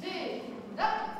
せー。の